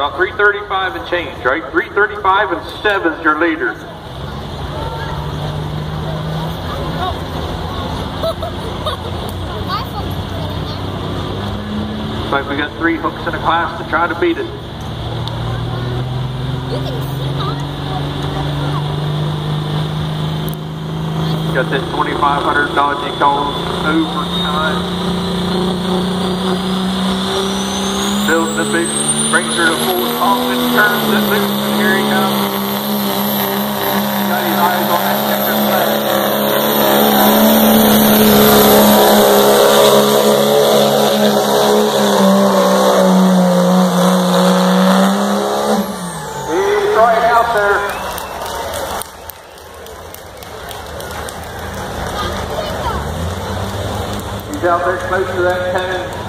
About 335 and change, right? 335 and 7 is your leader. Looks like we got three hooks in a class to try to beat it. Got that 2500 dodgy calls overtime. Building the big, brings her to full and turns it loose, and here he comes. Got his eyes on that flag. Out there close to that cannon